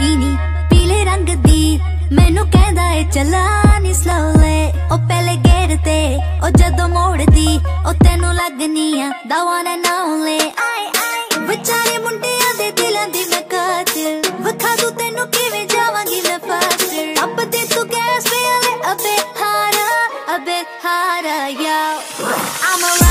Lamborghini ਪੀਲੇ ਰੰਗ ਦੀ। ਮੈਨੂੰ ਕਹਿੰਦਾ ਏ, ਚੱਲਾ ਨੀ ਸਲੋਲੇ ਉਹ ਪਹਿਲੇ ਗੇਰ ਤੇ, ਉਹ ਜਦੋਂ ਮੋੜਦੀ, ਉਹ ਤੈਨੂੰ ਲੱਗਨੀ ਆ ਦਾ ਵਨ ਆਈ ਆਈ ਵਿਚਾਰੇ ਮੁੰਡਿਆਂ ਦੇ ਦਿਲਾਂ ਦੀ ਮੈਂ ਕਾਤਿਲ ਵਖਾ ਦੂ ਤੈਨੂੰ ਕਿਵੇਂ ਜਾਵਾਂਗੀ ਮੈਂ ਫਾਸਟ ਅੱਬ ਤੇ ਤੂੰ ਗੈਸ ਵੇ ਅਬੇ ਹਾਰਾ ਅਬੇ ਹਾਰਾ ਯਾ I'm